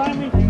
time